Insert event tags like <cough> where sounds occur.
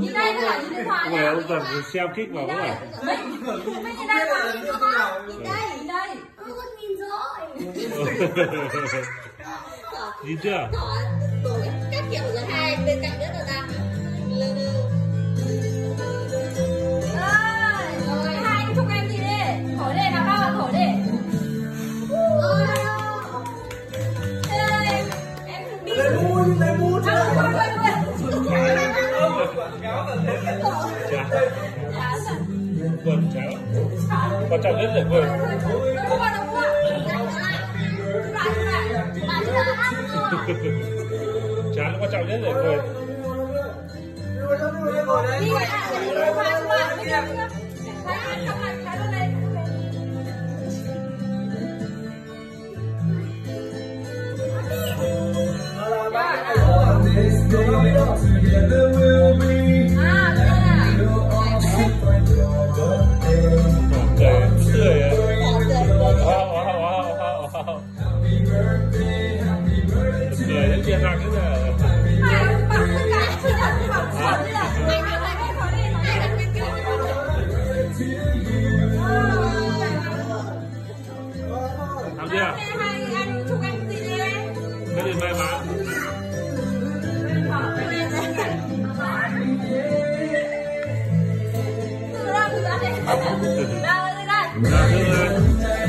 nhìn đây nữa nhìn điện thoại Không phải ông Tần xem kích vào không phải. Mấy nhìn đây mà nhìn đây nhìn đây Con nhìn rồi. <laughs> Nhìn chưa? Các kiểu là hai bên cạnh nữa là giờ mua. Lại, lại. bà là ăn rồi. Chán quan trọng nhất là quần Làm thế hai anh chúc anh gì đi? Cái gì lên đây. Từ đâu, từ đây? Chưa?